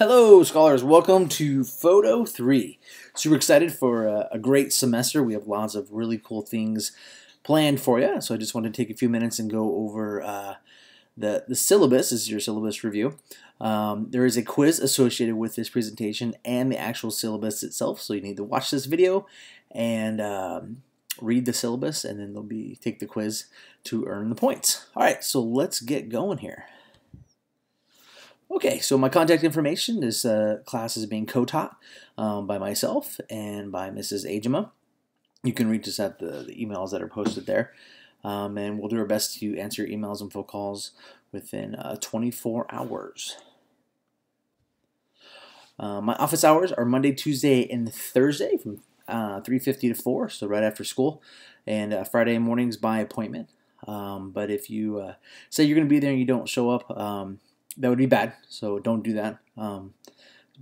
Hello, scholars. Welcome to Photo 3. Super excited for a, a, great semester. We have lots of really cool things planned for you. So I just wanted to take a few minutes and go over uh, the, the syllabus. This is your syllabus review. Um, there is a quiz associated with this presentation and the actual syllabus itself. So you need to watch this video and um, read the syllabus and then they'll be take the quiz to earn the points. All right, so let's get going here. Okay, so my contact information, this uh, class is being co-taught um, by myself and by Mrs. Ajima. You can reach us at the, the emails that are posted there. Um, and we'll do our best to answer emails and phone calls within uh, 24 hours. Uh, my office hours are Monday, Tuesday, and Thursday from uh, 3.50 to 4, so right after school, and uh, Friday mornings by appointment. Um, but if you uh, say you're going to be there and you don't show up, um, that would be bad. So don't do that. Um,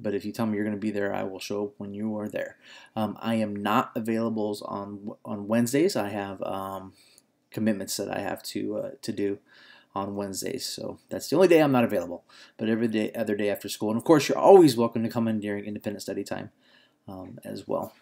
but if you tell me you're going to be there, I will show up when you are there. Um, I am not available on on Wednesdays. I have um, commitments that I have to uh, to do on Wednesdays, so that's the only day I'm not available. But every day, other day after school, and of course, you're always welcome to come in during independent study time um, as well.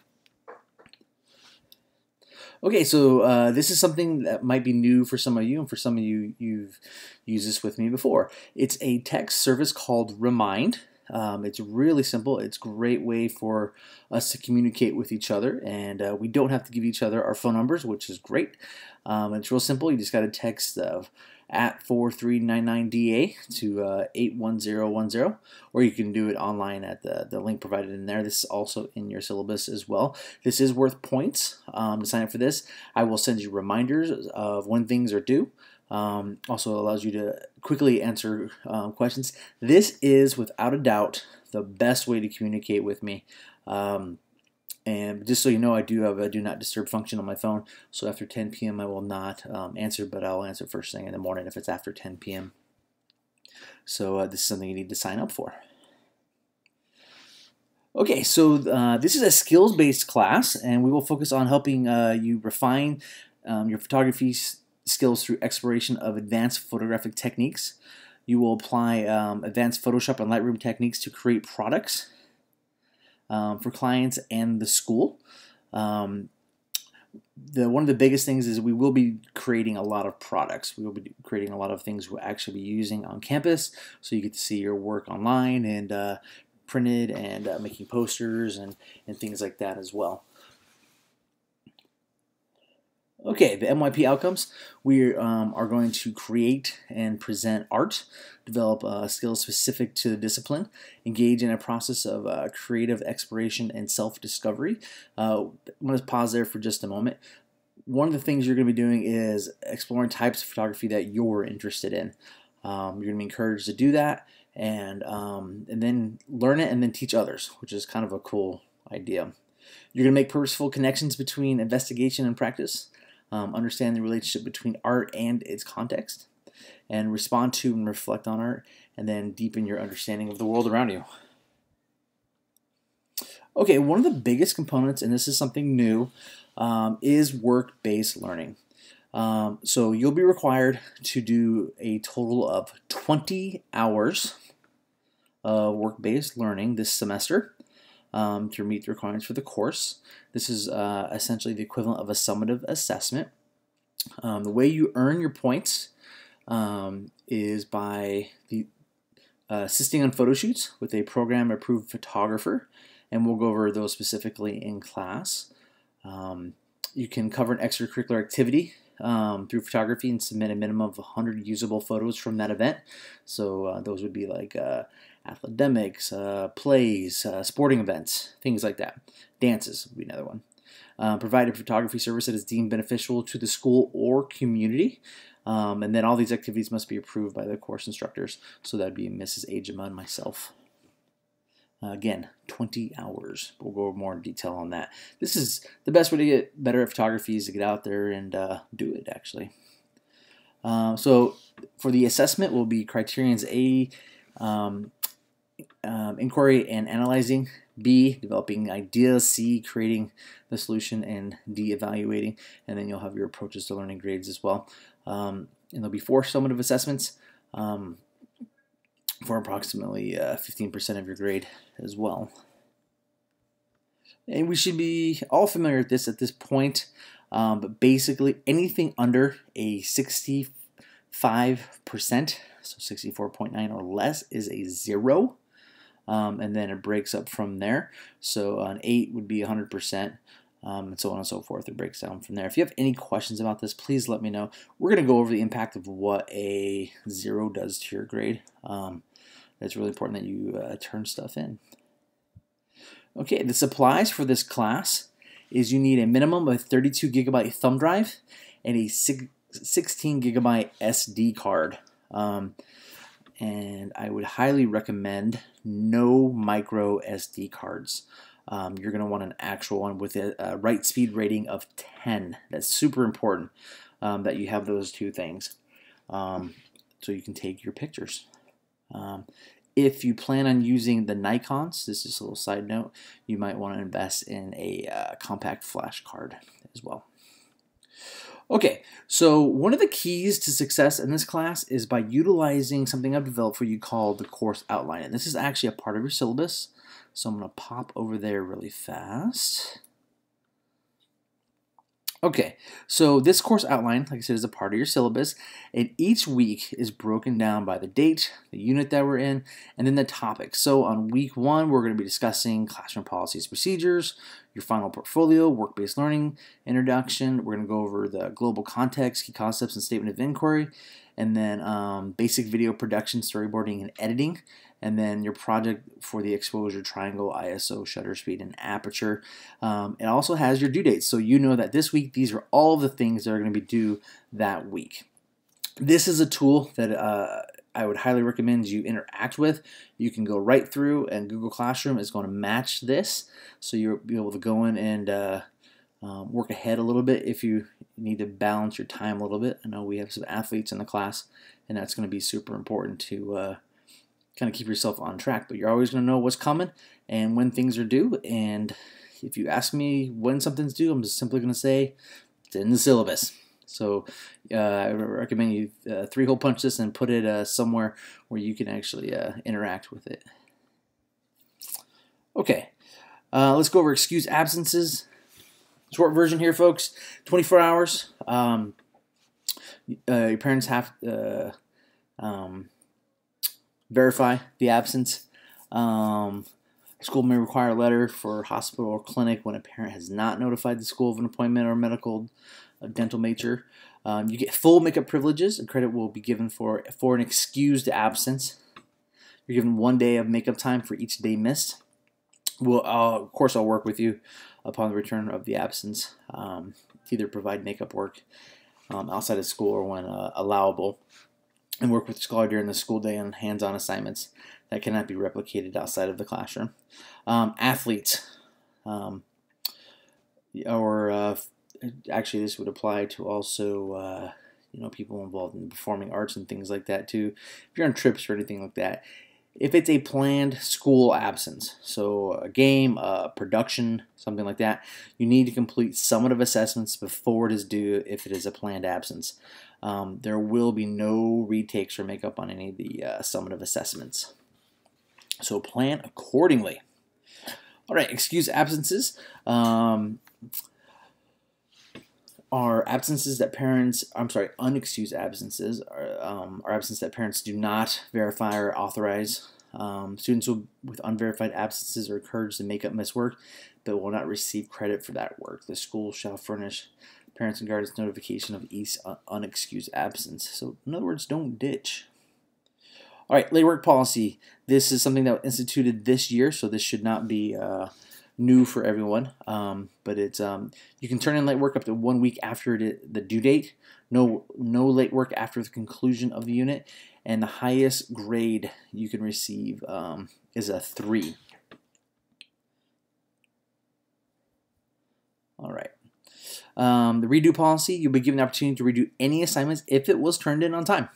Okay, so uh, this is something that might be new for some of you, and for some of you, you've used this with me before. It's a text service called Remind. Um, it's really simple. It's a great way for us to communicate with each other, and uh, we don't have to give each other our phone numbers, which is great. Um, it's real simple. You just got to text uh, at 4399DA to uh, 81010, or you can do it online at the, the link provided in there. This is also in your syllabus as well. This is worth points um, to sign up for this. I will send you reminders of when things are due. Um, also allows you to quickly answer um, questions. This is, without a doubt, the best way to communicate with me. Um, and just so you know, I do have a do not disturb function on my phone. So after 10 p.m., I will not um, answer, but I'll answer first thing in the morning if it's after 10 p.m. So uh, this is something you need to sign up for. Okay, so uh, this is a skills-based class, and we will focus on helping uh, you refine um, your photography skills through exploration of advanced photographic techniques. You will apply um, advanced Photoshop and Lightroom techniques to create products um, for clients and the school. Um, the one of the biggest things is we will be creating a lot of products. We will be creating a lot of things we'll actually be using on campus, so you get to see your work online and uh, printed and uh, making posters and, and things like that as well. Okay, the MYP outcomes. We um, are going to create and present art, develop uh, skills specific to the discipline, engage in a process of uh, creative exploration and self-discovery. Uh, I'm going to pause there for just a moment. One of the things you're going to be doing is exploring types of photography that you're interested in. Um, you're going to be encouraged to do that and, um, and then learn it and then teach others, which is kind of a cool idea. You're going to make purposeful connections between investigation and practice um, understand the relationship between art and its context, and respond to and reflect on art, and then deepen your understanding of the world around you. Okay, one of the biggest components, and this is something new, um, is work-based learning. Um, so you'll be required to do a total of 20 hours of work-based learning this semester um, to meet the requirements for the course. This is uh, essentially the equivalent of a summative assessment. Um, the way you earn your points um, is by the, uh, assisting on photo shoots with a program approved photographer, and we'll go over those specifically in class. Um, you can cover an extracurricular activity um, through photography and submit a minimum of 100 usable photos from that event. So uh, those would be like uh, academics, uh, plays, uh, sporting events, things like that. Dances would be another one. Uh, provide a photography service that is deemed beneficial to the school or community. Um, and then all these activities must be approved by the course instructors. So that'd be Mrs. Ajima and myself. Uh, again, 20 hours. We'll go more in detail on that. This is the best way to get better at photography is to get out there and uh, do it, actually. Uh, so for the assessment will be criterions A, um, um, inquiry and analyzing, B, developing ideas, C, creating the solution, and D, evaluating. And then you'll have your approaches to learning grades as well. Um, and there'll be four summative assessments. Um, for approximately 15% uh, of your grade as well. And we should be all familiar with this at this point, um, but basically anything under a 65%, so 64.9 or less, is a zero. Um, and then it breaks up from there. So an 8 would be 100%, um, and so on and so forth. It breaks down from there. If you have any questions about this, please let me know. We're going to go over the impact of what a zero does to your grade. Um, it's really important that you uh, turn stuff in. Okay, the supplies for this class is you need a minimum of a 32 gigabyte thumb drive and a 16 gigabyte SD card. Um, and I would highly recommend no micro SD cards. Um, you're going to want an actual one with a, a, write speed rating of 10. That's super important um, that you have those two things um, so you can take your pictures. Um, if you plan on using the Nikons, this is a little side note, you might want to invest in a uh, compact flash card as well. Okay, so one of the keys to success in this class is by utilizing something I've developed for you called the course outline. And this is actually a part of your syllabus. So I'm going to pop over there really fast. Okay, so this course outline, like I said, is a part of your syllabus, and each week is broken down by the date, the unit that we're in, and then the topic. So on week one, we're going to be discussing classroom policies, procedures, your final portfolio, work-based learning, introduction. We're going to go over the global context, key concepts, and statement of inquiry, and then um, basic video production, storyboarding, and editing and then your project for the exposure triangle, ISO, shutter speed, and aperture. Um, it also has your due dates, so you know that this week these are all the things that are going to be due that week. This is a tool that uh, I would highly recommend you interact with. You can go right through, and Google Classroom is going to match this, so you'll be able to go in and uh, um, work ahead a little bit if you need to balance your time a little bit. I know we have some athletes in the class, and that's going to be super important to uh, kind of keep yourself on track. But you're always going to know what's coming and when things are due. And if you ask me when something's due, I'm just simply going to say it's in the syllabus. So uh, I recommend you uh, three hole punch this and put it uh, somewhere where you can actually uh, interact with it. Okay, uh, let's go over excuse absences. Short version here, folks. 24 hours. Um, uh, your parents have um, verify the absence. Um, school may require a letter for hospital or clinic when a parent has not notified the school of an appointment or medical uh, dental nature. Um, you get full makeup privileges, and credit will be given for for an excused absence. You're given one day of makeup time for each day missed. Well, uh, of course, I'll work with you upon the return of the absence um, either provide makeup work um, outside of school or when uh, allowable and work with the scholar during the school day on hands-on assignments that cannot be replicated outside of the classroom. Um, athletes, um, or uh, actually this would apply to also uh, you know people involved in performing arts and things like that too. If you're on trips or anything like that, if it's a planned school absence, so a game, a production, something like that, you need to complete summative assessments before it is due if it is a planned absence. Um, there will be no retakes or makeup on any of the uh, summative assessments. So plan accordingly. All right, excuse absences. Um, are absences that parents, I'm sorry, unexcused absences are, um, are absences that parents do not verify or authorize. Um, students will, with unverified absences are encouraged to make up missed work, but will not receive credit for that work. The school shall furnish parents and guardians notification of each unexcused absence. So, in other words, don't ditch. All right, late work policy. This is something that was instituted this year, so this should not be uh, new for everyone. Um, but it's um, you can turn in late work up to one week after the due date. No, no late work after the conclusion of the unit, and the highest grade you can receive um, is a three. All right. Um, the redo policy, you'll be given the opportunity to redo any assignments if it was turned in on time.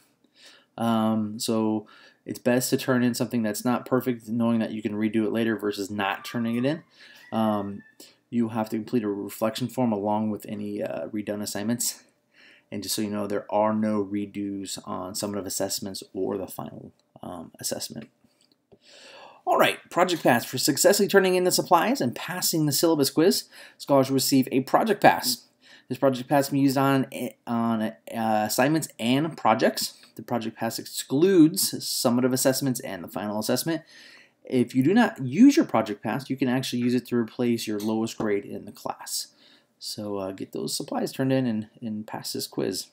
Um, so it's best to turn in something that's not perfect, knowing that you can redo it later versus not turning it in. Um, you have to complete a reflection form along with any uh, redone assignments. And just so you know, there are no redos on summative assessments or the final um, assessment. All right, Project Pass. For successfully turning in the supplies and passing the syllabus quiz, scholars will receive a Project Pass. This Project Pass can be used on, on uh, assignments and projects. The Project Pass excludes summative assessments and the final assessment. If you do not use your Project Pass, you can actually use it to replace your lowest grade in the class. So uh, get those supplies turned in and, and pass this quiz.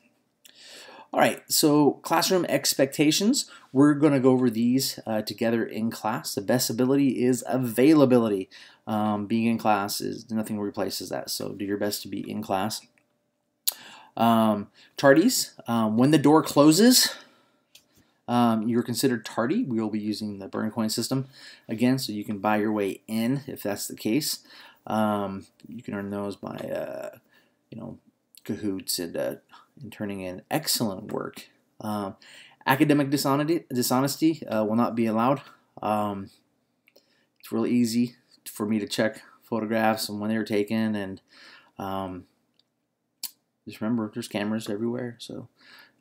All right, so classroom expectations. We're going to go over these uh, together in class. The best ability is availability. Um, being in class is nothing replaces that, so do your best to be in class. Um, tardies, um, when the door closes, um, you're considered tardy. We will be using the Byrne coin system again, so you can buy your way in if that's the case. Um, you can earn those by, uh, you know, Kahoots and, uh, and turning in excellent work. Um, academic dishonesty, dishonesty uh, will not be allowed. Um, it's really easy for me to check photographs and when they were taken, and um, just remember there's cameras everywhere, so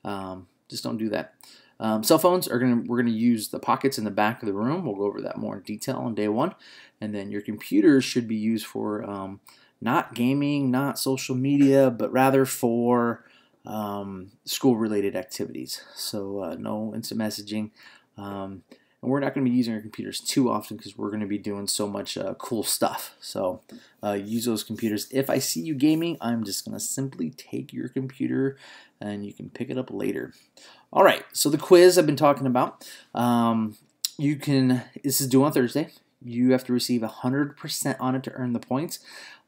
um, just don't do that. Um, cell phones are gonna we're gonna use the pockets in the back of the room. We'll go over that more in detail on day one, and then your computers should be used for um, not gaming, not social media, but rather for um, school-related activities. So uh, no instant messaging. Um, and we're not going to be using our computers too often because we're going to be doing so much uh, cool stuff. So uh, use those computers. If I see you gaming, I'm just going to simply take your computer and you can pick it up later. All right, so the quiz I've been talking about, um, you can, this is due on Thursday. You have to receive 100% on it to earn the points.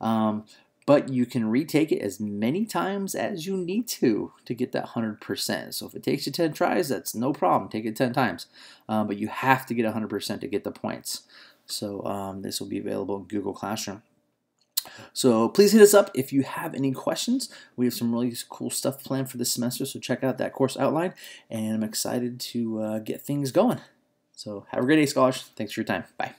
Um, but you can retake it as many times as you need to to get that 100%. So if it takes you 10 tries, that's no problem. Take it 10 times. Um, but you have to get 100% to get the points. So um, this will be available in Google Classroom. So please hit us up if you have any questions. We have some really cool stuff planned for this semester, so check out that course outline. And I'm excited to uh, get things going. So have a great day, scholars. Thanks for your time. Bye.